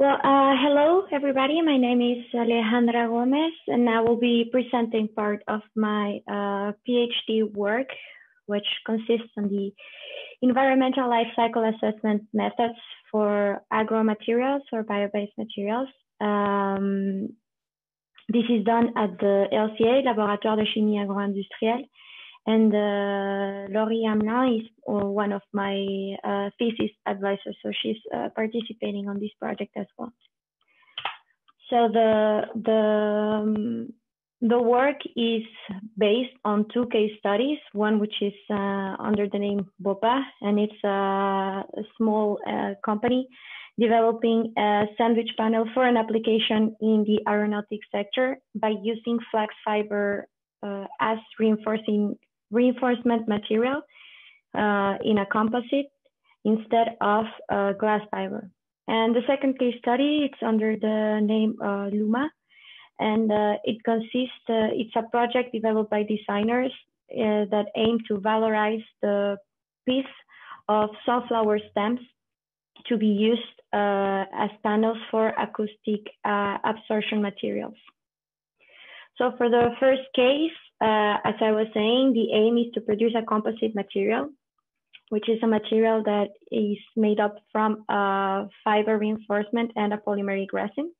Well, uh, hello, everybody. My name is Alejandra Gomez, and I will be presenting part of my uh, PhD work, which consists on the environmental life cycle assessment methods for agromaterials or bio-based materials. Um, this is done at the LCA, Laboratoire de Chimie Agro-Industrielle, and uh, Lorie Hamelin is uh, one of my uh, thesis advisors, so she's uh, participating on this project as well. So the the um, the work is based on two case studies. One which is uh, under the name BOPA, and it's a, a small uh, company developing a sandwich panel for an application in the aeronautic sector by using flax fiber as reinforcing reinforcement material uh, in a composite instead of glass fiber. And the second case study, it's under the name uh, Luma, and uh, it consists, uh, it's a project developed by designers uh, that aim to valorize the piece of sunflower stems to be used as panels for acoustic absorption materials. So for the first case, uh, as I was saying, the aim is to produce a composite material, which is a material that is made up from a fiber reinforcement and a polymeric resin.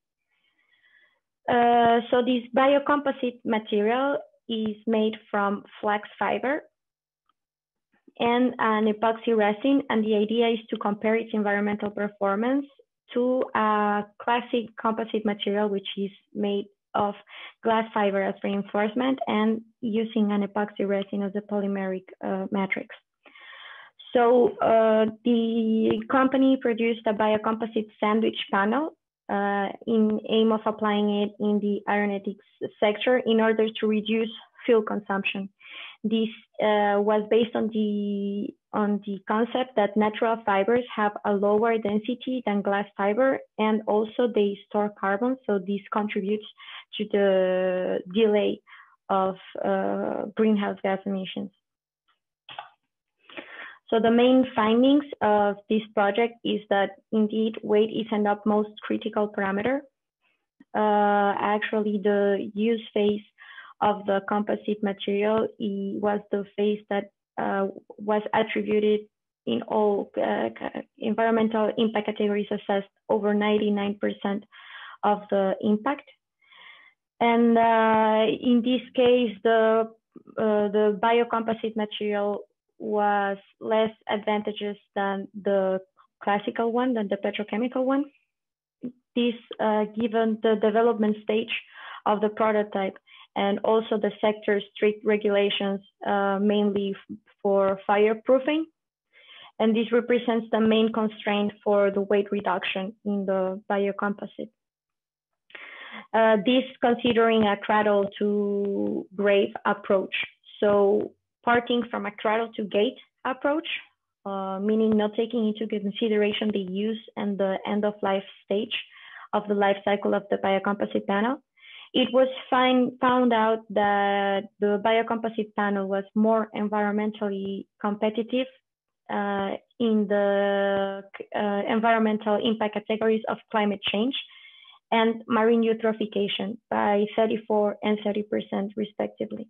Uh, so this biocomposite material is made from flax fiber and an epoxy resin, and the idea is to compare its environmental performance to a classic composite material, which is made of glass fiber as reinforcement and using an epoxy resin as a polymeric uh, matrix. So uh, the company produced a biocomposite sandwich panel uh, in aim of applying it in the aeronautics sector in order to reduce fuel consumption. This uh, was based on the on the concept that natural fibers have a lower density than glass fiber and also they store carbon. So this contributes to the delay of uh, greenhouse gas emissions. So the main findings of this project is that indeed weight is an utmost critical parameter. Uh, actually, the use phase of the composite material was the phase that was attributed in all uh, environmental impact categories assessed over 99% of the impact. And uh, in this case, the, the biocomposite material was less advantageous than the classical one, than the petrochemical one. This uh, given the development stage of the prototype and also the sector's strict regulations, uh, mainly for fireproofing. And this represents the main constraint for the weight reduction in the biocomposite. Uh, this considering a cradle to grave approach. So parting from a cradle to gate approach, uh, meaning not taking into consideration the use and the end of life stage of the life cycle of the biocomposite panel it was find, found out that the biocomposite panel was more environmentally competitive uh, in the uh, environmental impact categories of climate change and marine eutrophication by 34 and 30% respectively.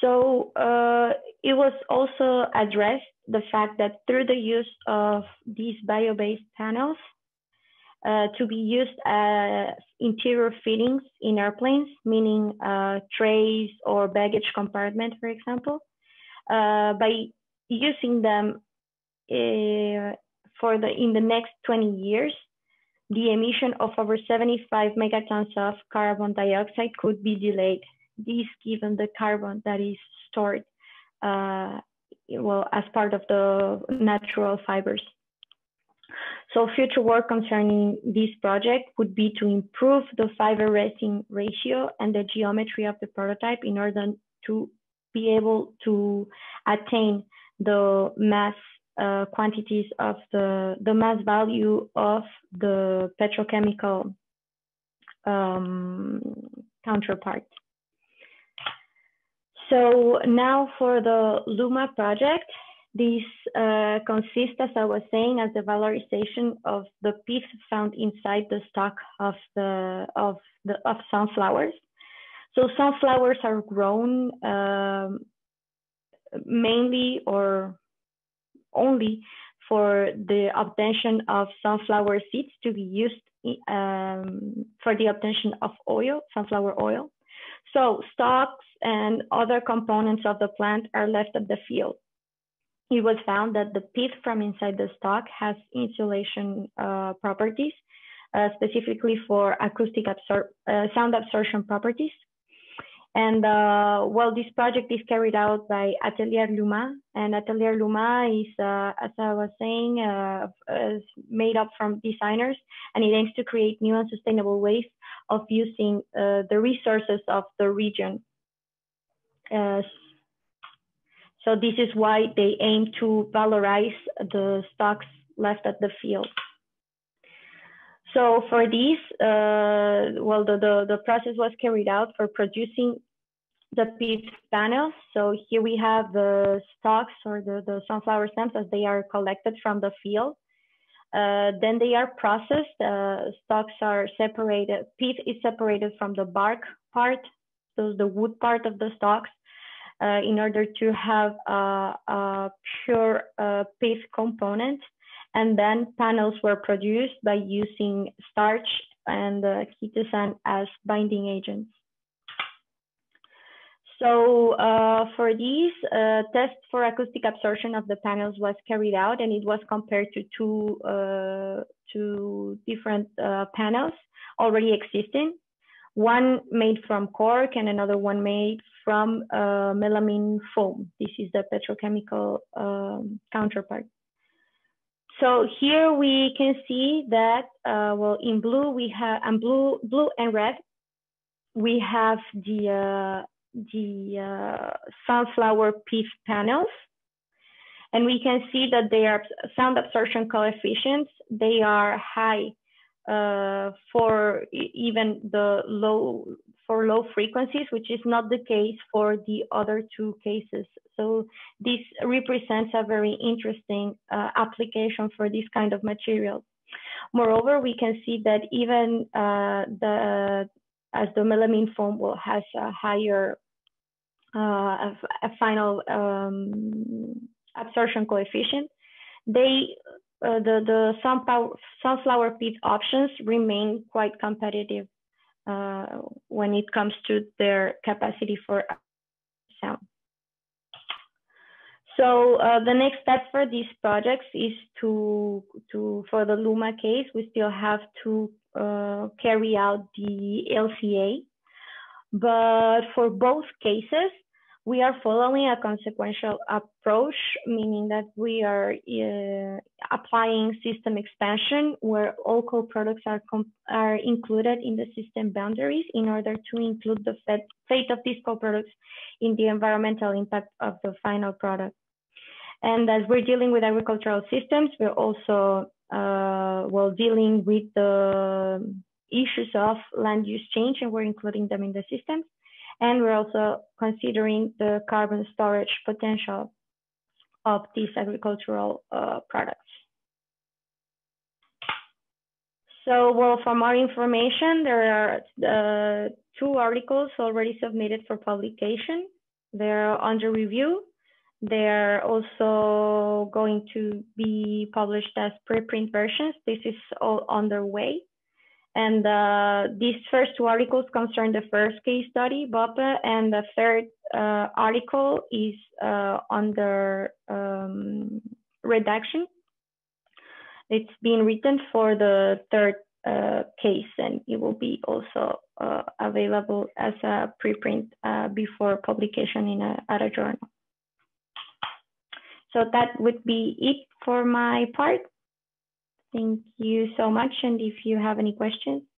So uh, it was also addressed the fact that through the use of these bio-based panels, uh, to be used as interior fittings in airplanes, meaning uh, trays or baggage compartment, for example. Uh, by using them uh, for the in the next 20 years, the emission of over 75 megatons of carbon dioxide could be delayed. This given the carbon that is stored uh, well as part of the natural fibers. So future work concerning this project would be to improve the fiber resin ratio and the geometry of the prototype in order to be able to attain the mass uh, quantities of the, the mass value of the petrochemical um, counterpart. So now for the Luma project, This uh, consists, as I was saying, as the valorization of the pith found inside the stalk of the of the of sunflowers. So sunflowers are grown um, mainly or only for the obtention of sunflower seeds to be used um, for the obtention of oil, sunflower oil. So stalks and other components of the plant are left at the field. It was found that the pith from inside the stalk has insulation uh, properties, uh, specifically for acoustic absor uh, sound absorption properties. And uh, well, this project is carried out by Atelier Luma, and Atelier Luma is, uh, as I was saying, uh, is made up from designers, and it aims to create new and sustainable ways of using uh, the resources of the region. So this is why they aim to valorize the stocks left at the field. So for these, uh, well, the, the, the, process was carried out for producing the pith panels. So here we have the stalks or the, the sunflower stems as they are collected from the field. Uh, then they are processed. Uh, stalks are separated. Pith is separated from the bark part, so the wood part of the stalks, uh, in order to have a, a pure uh, pith component. And then panels were produced by using starch and uh, chitosan as binding agents. So uh, for these, uh, test for acoustic absorption of the panels was carried out and it was compared to two, uh, two different uh, panels already existing. One made from cork and another one made from uh, melamine foam. This is the petrochemical um, counterpart. So here we can see that, uh, well, in blue we have, and blue, blue and red, we have the, uh, the uh, sunflower pith panels. And we can see that they are sound absorption coefficients. They are high uh, for even the low for low frequencies, which is not the case for the other two cases. So this represents a very interesting uh, application for this kind of material. Moreover, we can see that even uh, the as the melamine foam will has a higher uh, a, a, final um, absorption coefficient, they uh, the the sunflower, sunflower pith options remain quite competitive uh, when it comes to their capacity for sound. So uh, the next step for these projects is to, to for the Luma case, we still have to uh, carry out the LCA. But for both cases, we are following a consequential approach, meaning that we are uh, applying system expansion where all co-products are, are included in the system boundaries in order to include the fate of these co-products in the environmental impact of the final product. And as we're dealing with agricultural systems, we're also uh, well dealing with the issues of land use change and we're including them in the systems. And we're also considering the carbon storage potential of these agricultural uh, products. So, well, for more information, there are uh, two articles already submitted for publication. They're under review. They're also going to be published as preprint versions. This is all underway. And uh, these first two articles concern the first case study, BOPA, and the third uh, article is uh, under um, redaction. It's being written for the third uh, case, and it will be also uh, available as a preprint uh, before publication in a, at a journal. So that would be it for my part. Thank you so much. And if you have any questions,